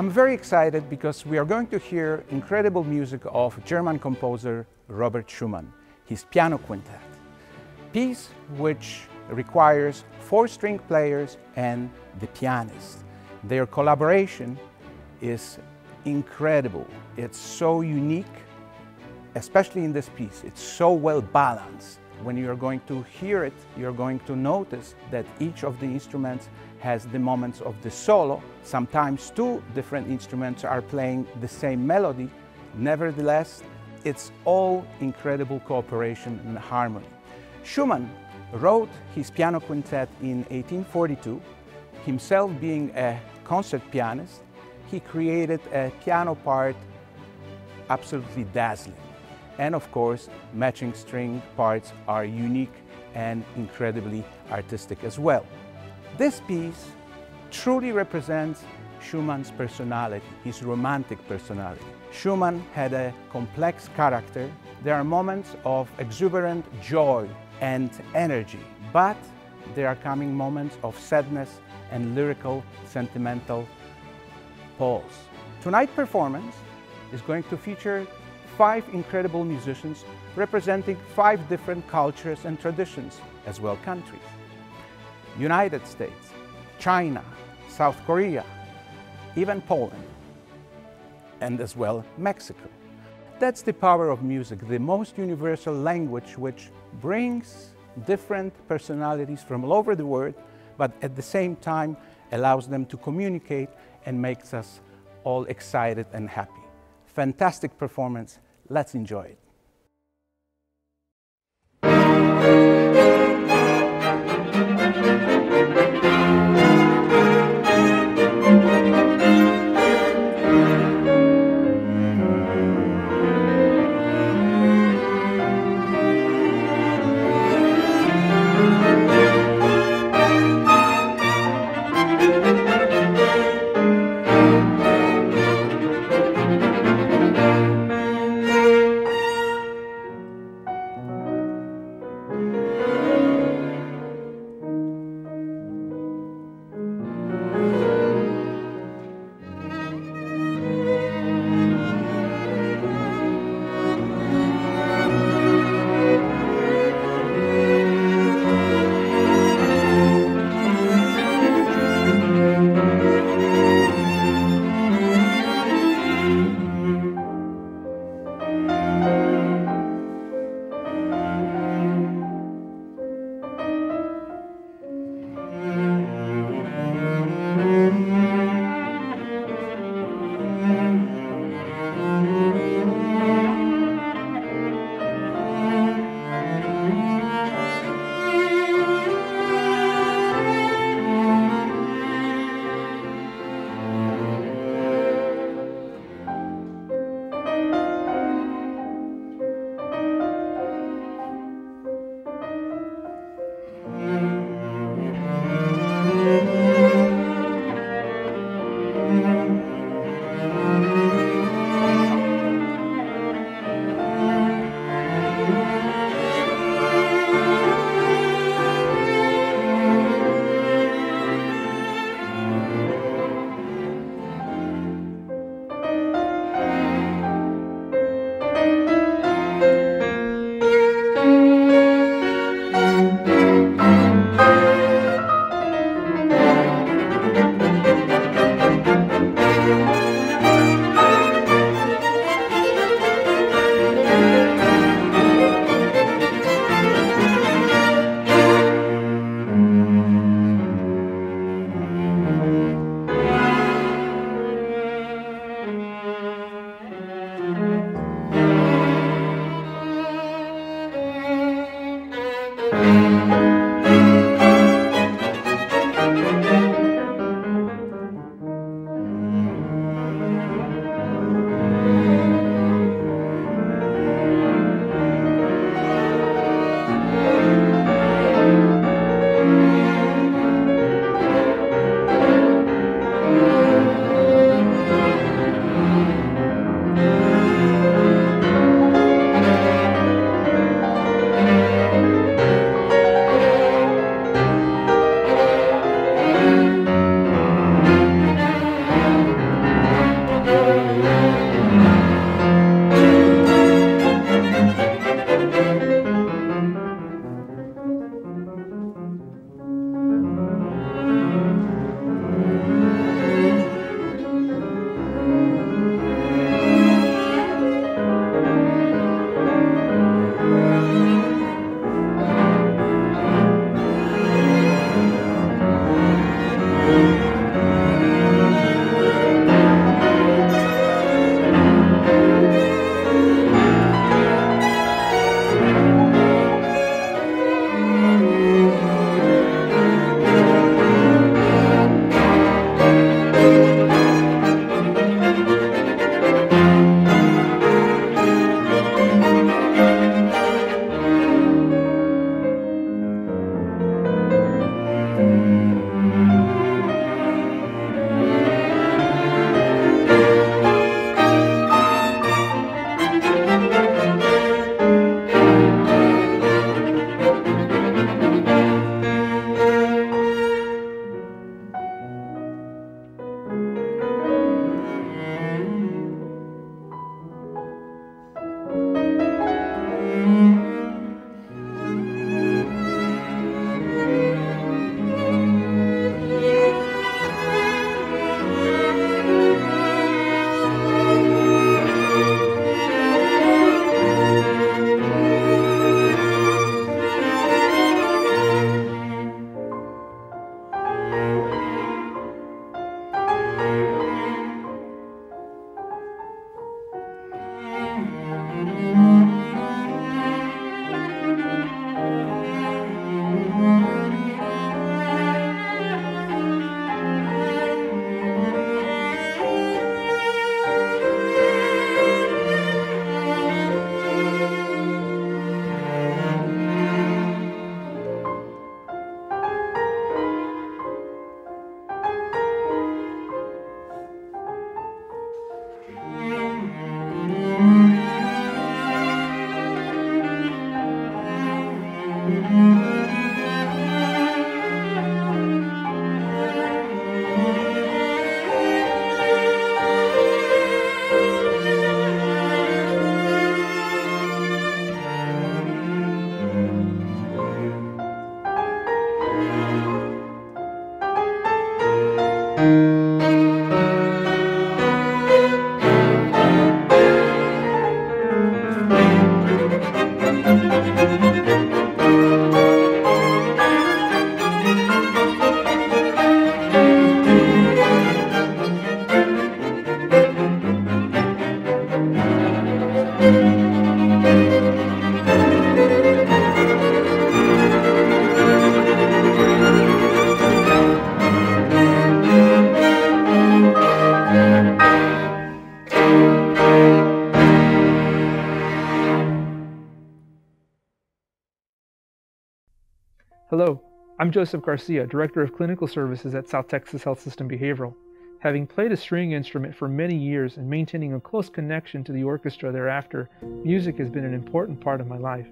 I'm very excited because we are going to hear incredible music of German composer Robert Schumann, his piano quintet. Piece which requires four string players and the pianist. Their collaboration is incredible. It's so unique, especially in this piece. It's so well balanced. When you're going to hear it, you're going to notice that each of the instruments has the moments of the solo. Sometimes two different instruments are playing the same melody. Nevertheless, it's all incredible cooperation and harmony. Schumann wrote his piano quintet in 1842. Himself being a concert pianist, he created a piano part absolutely dazzling. And of course, matching string parts are unique and incredibly artistic as well. This piece truly represents Schumann's personality, his romantic personality. Schumann had a complex character. There are moments of exuberant joy and energy, but there are coming moments of sadness and lyrical, sentimental pause. Tonight's performance is going to feature five incredible musicians representing five different cultures and traditions, as well countries. United States, China, South Korea, even Poland, and as well Mexico. That's the power of music, the most universal language which brings different personalities from all over the world, but at the same time allows them to communicate and makes us all excited and happy. Fantastic performance. Let's enjoy it. I'm Joseph Garcia, Director of Clinical Services at South Texas Health System Behavioral. Having played a string instrument for many years and maintaining a close connection to the orchestra thereafter, music has been an important part of my life.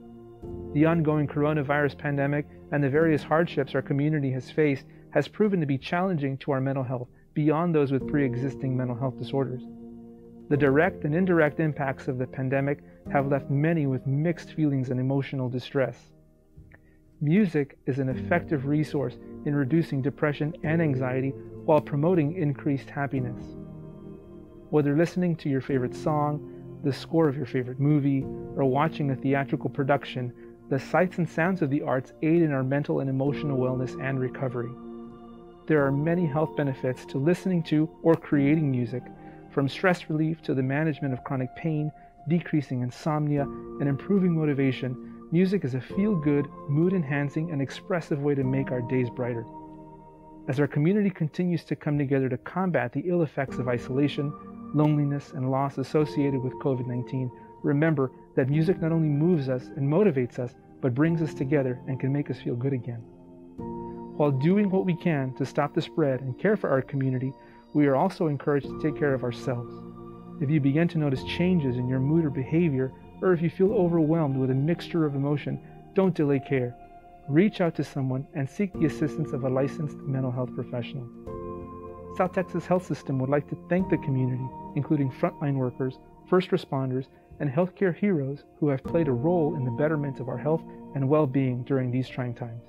The ongoing coronavirus pandemic and the various hardships our community has faced has proven to be challenging to our mental health beyond those with pre existing mental health disorders. The direct and indirect impacts of the pandemic have left many with mixed feelings and emotional distress. Music is an effective resource in reducing depression and anxiety while promoting increased happiness. Whether listening to your favorite song, the score of your favorite movie, or watching a theatrical production, the sights and sounds of the arts aid in our mental and emotional wellness and recovery. There are many health benefits to listening to or creating music, from stress relief to the management of chronic pain, decreasing insomnia, and improving motivation Music is a feel good, mood enhancing, and expressive way to make our days brighter. As our community continues to come together to combat the ill effects of isolation, loneliness, and loss associated with COVID 19, remember that music not only moves us and motivates us, but brings us together and can make us feel good again. While doing what we can to stop the spread and care for our community, we are also encouraged to take care of ourselves. If you begin to notice changes in your mood or behavior, or if you feel overwhelmed with a mixture of emotion, don't delay care. Reach out to someone and seek the assistance of a licensed mental health professional. South Texas Health System would like to thank the community, including frontline workers, first responders, and healthcare heroes who have played a role in the betterment of our health and well being during these trying times.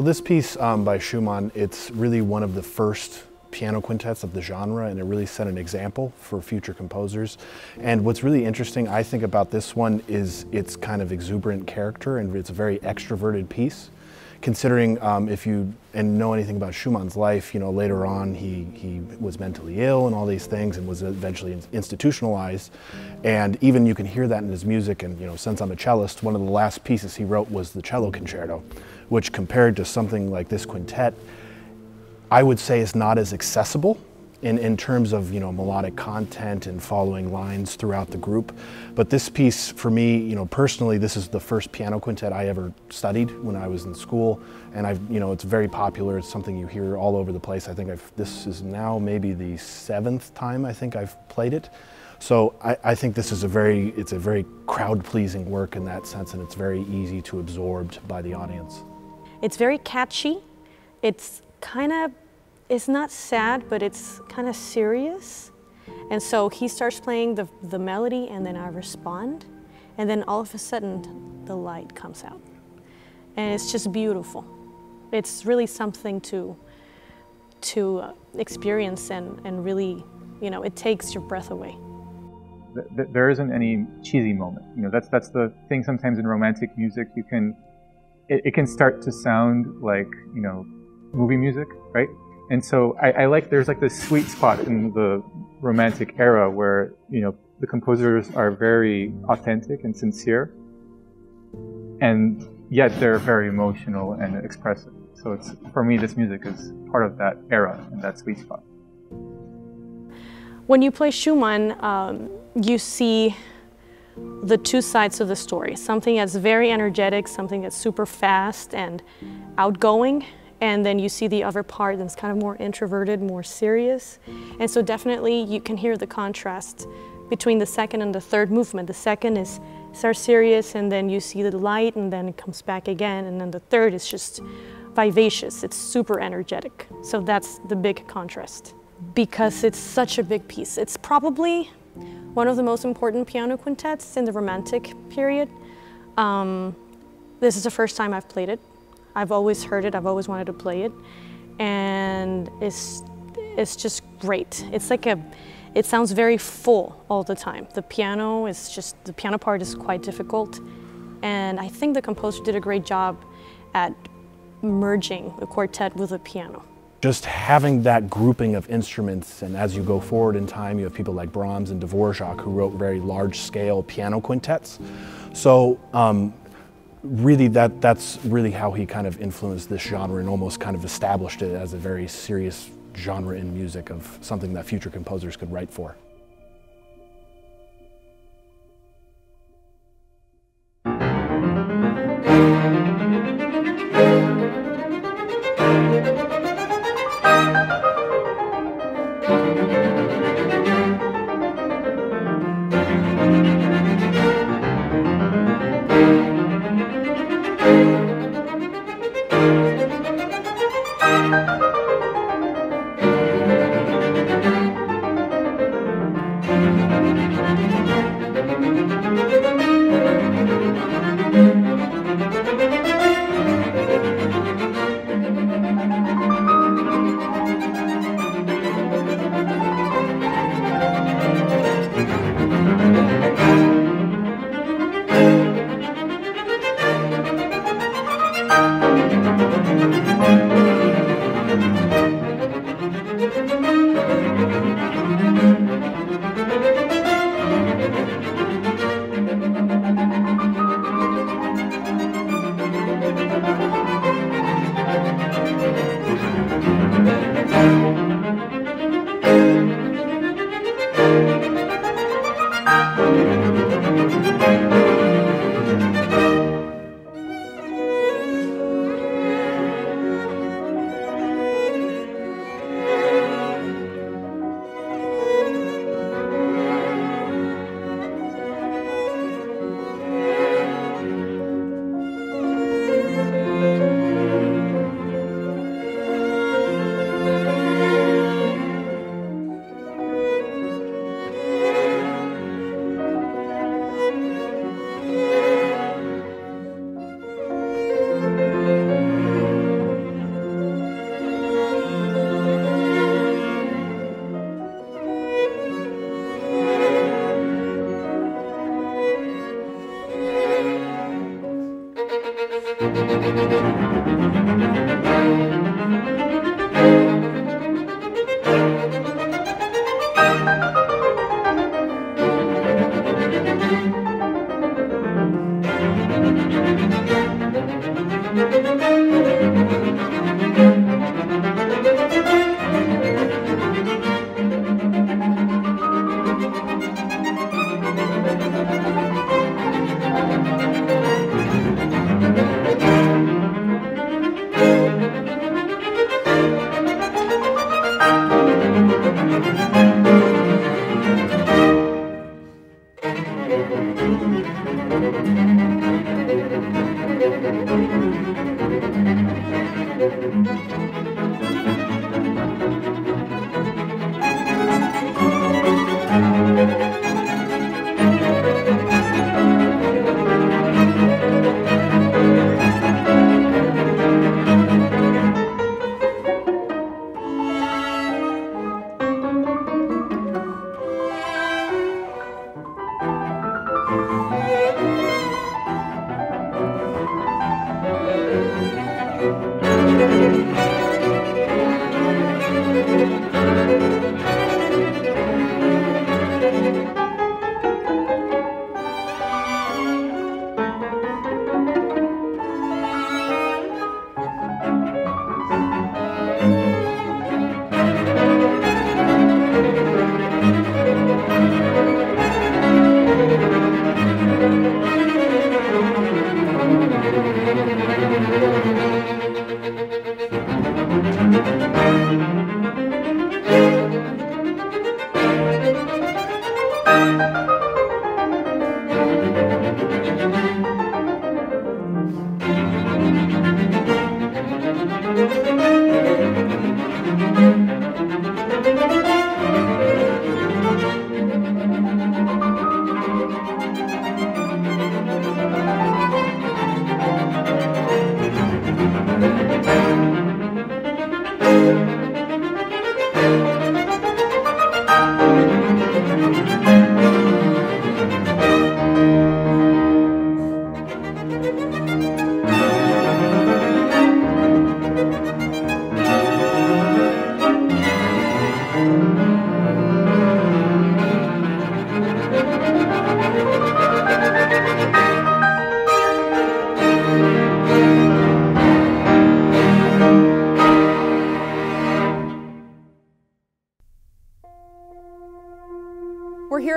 So this piece um, by Schumann, it's really one of the first piano quintets of the genre and it really set an example for future composers. And what's really interesting, I think, about this one is its kind of exuberant character and it's a very extroverted piece. Considering um, if you and know anything about Schumann's life, you know, later on he, he was mentally ill and all these things and was eventually institutionalized. And even you can hear that in his music and, you know, since I'm a cellist, one of the last pieces he wrote was the cello concerto which compared to something like this quintet, I would say is not as accessible in, in terms of you know melodic content and following lines throughout the group. But this piece, for me, you know, personally, this is the first piano quintet I ever studied when I was in school, and I've you know it's very popular. It's something you hear all over the place. I think I've this is now maybe the seventh time I think I've played it. So I, I think this is a very it's a very crowd pleasing work in that sense, and it's very easy to absorb by the audience. It's very catchy. It's kind of, it's not sad, but it's kind of serious. And so he starts playing the, the melody and then I respond. and then all of a sudden the light comes out. And it's just beautiful. It's really something to, to uh, experience and, and really, you know, it takes your breath away. There isn't any cheesy moment. You know, that's, that's the thing sometimes in romantic music. You can, it, it can start to sound like, you know, movie music, right? And so I, I, like there's like this sweet spot in the romantic era where you know the composers are very authentic and sincere, and yet they're very emotional and expressive. So it's for me, this music is part of that era and that sweet spot. When you play Schumann, um, you see the two sides of the story. Something that's very energetic, something that's super fast and outgoing, and then you see the other part that's kind of more introverted, more serious. And so definitely you can hear the contrast between the second and the third movement. The second is starts serious and then you see the light and then it comes back again and then the third is just vivacious, it's super energetic. So that's the big contrast because it's such a big piece. It's probably one of the most important piano quintets in the Romantic period. Um, this is the first time I've played it. I've always heard it, I've always wanted to play it. And it's, it's just great. It's like a, it sounds very full all the time. The piano is just, the piano part is quite difficult. And I think the composer did a great job at merging the quartet with the piano. Just having that grouping of instruments, and as you go forward in time, you have people like Brahms and Dvorak who wrote very large-scale piano quintets. So um, really that that's really how he kind of influenced this genre and almost kind of established it as a very serious genre in music of something that future composers could write for.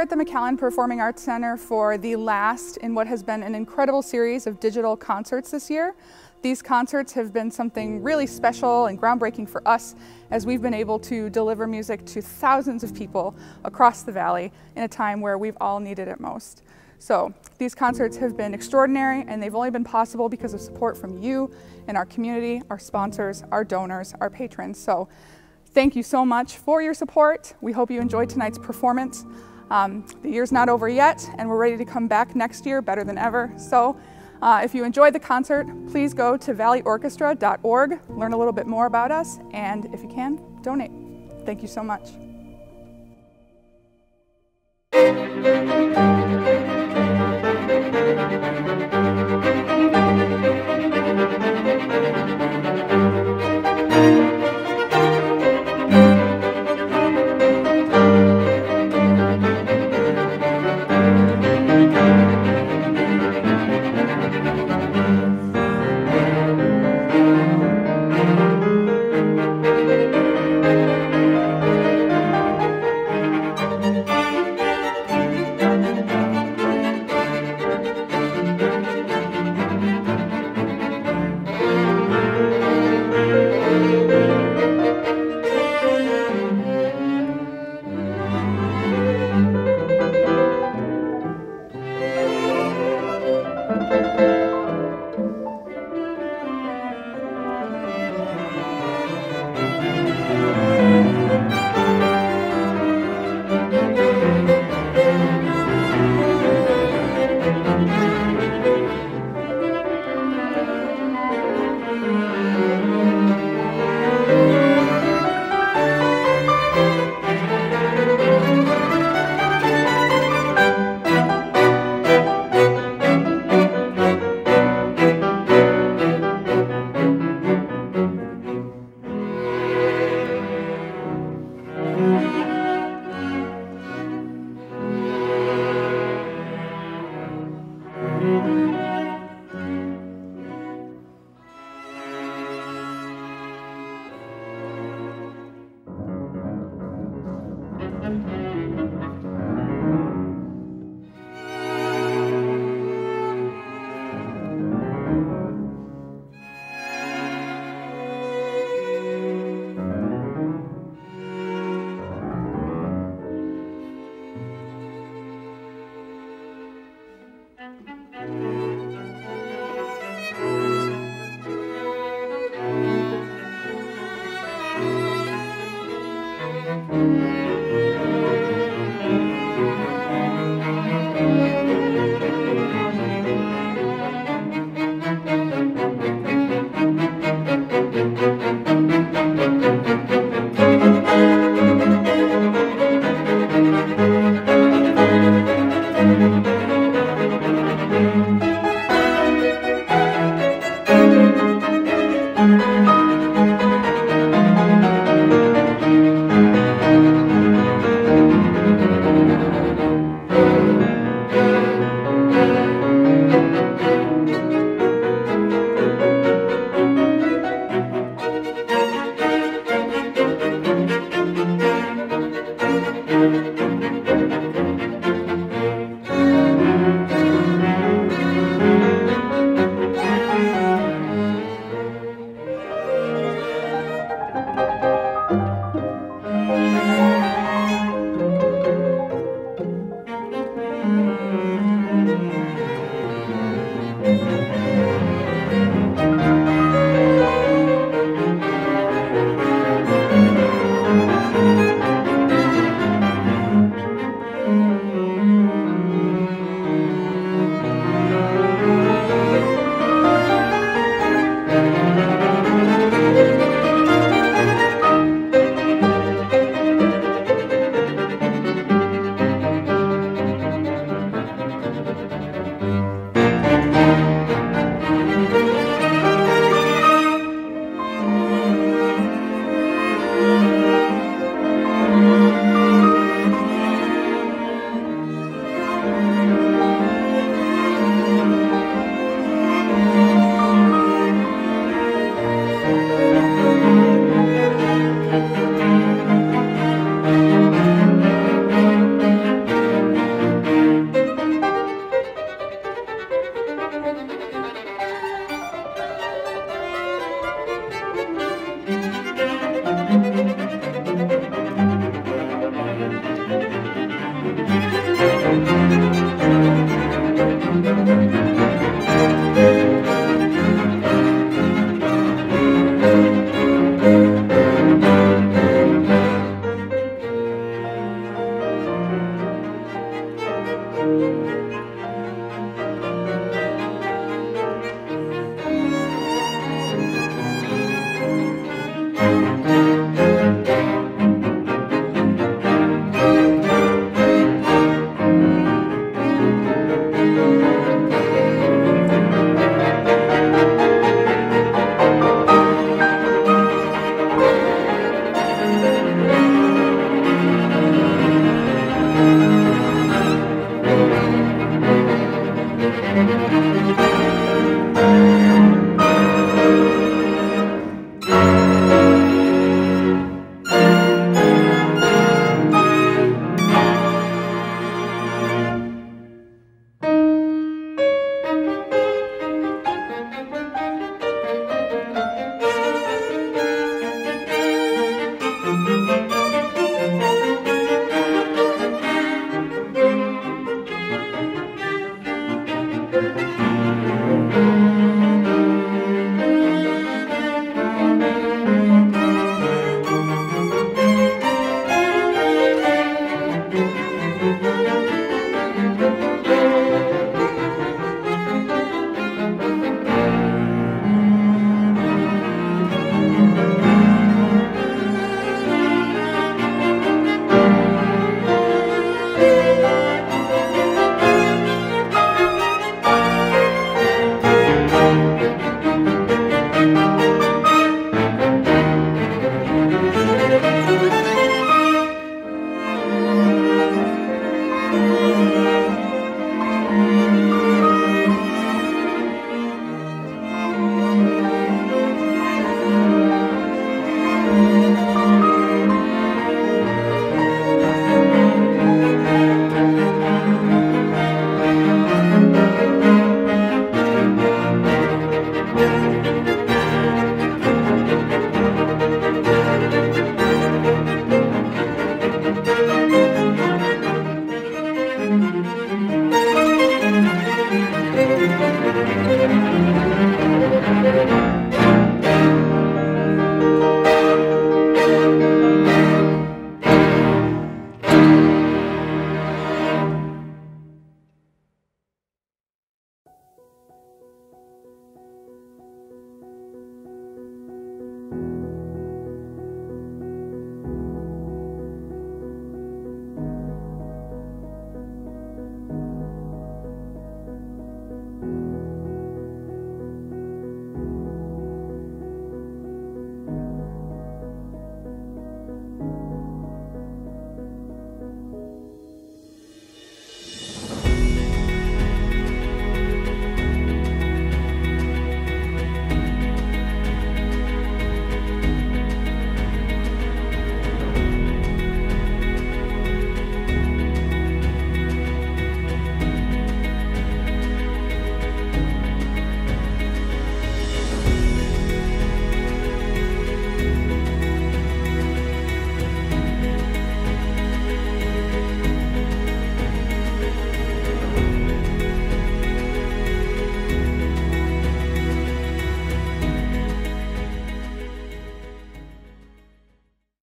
At the McAllen Performing Arts Center for the last in what has been an incredible series of digital concerts this year. These concerts have been something really special and groundbreaking for us as we've been able to deliver music to thousands of people across the valley in a time where we've all needed it most. So these concerts have been extraordinary and they've only been possible because of support from you and our community, our sponsors, our donors, our patrons. So thank you so much for your support. We hope you enjoyed tonight's performance. Um, the year's not over yet, and we're ready to come back next year better than ever. So uh, if you enjoyed the concert, please go to valleyorchestra.org, learn a little bit more about us, and if you can, donate. Thank you so much.